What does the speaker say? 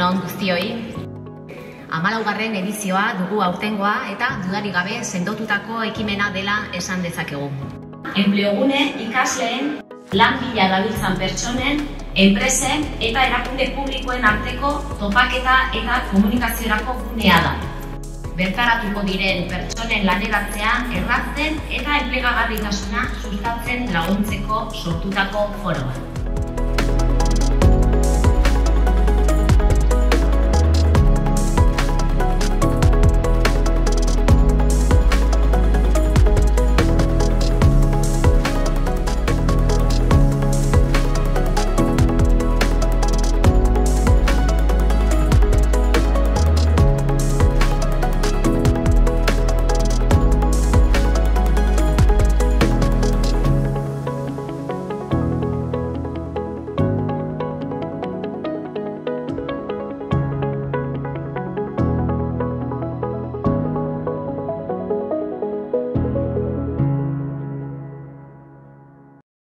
on guztioi. Amalaugarren edizioa dugu aurtengoa eta dudari gabe sendotutako ekimena dela esan dezakegu. Enpleogune ikasleen lan bila dabiltzan pertsonen, enpresen eta erakunde publikoen arteko topaketa eta komunikaziorako gunea da. Bertaratuko diren pertsonen laneratzea errazten eta enplegagarritasuna sustatzen laguntzeko sortutako foroa.